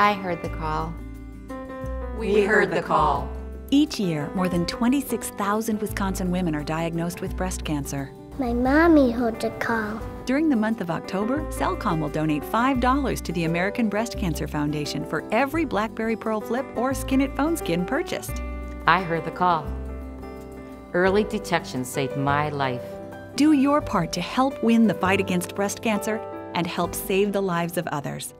I heard the call. We heard the call. Each year, more than 26,000 Wisconsin women are diagnosed with breast cancer. My mommy heard the call. During the month of October, Cellcom will donate $5 to the American Breast Cancer Foundation for every Blackberry Pearl Flip or Skinit Phone Skin purchased. I heard the call. Early detection saved my life. Do your part to help win the fight against breast cancer and help save the lives of others.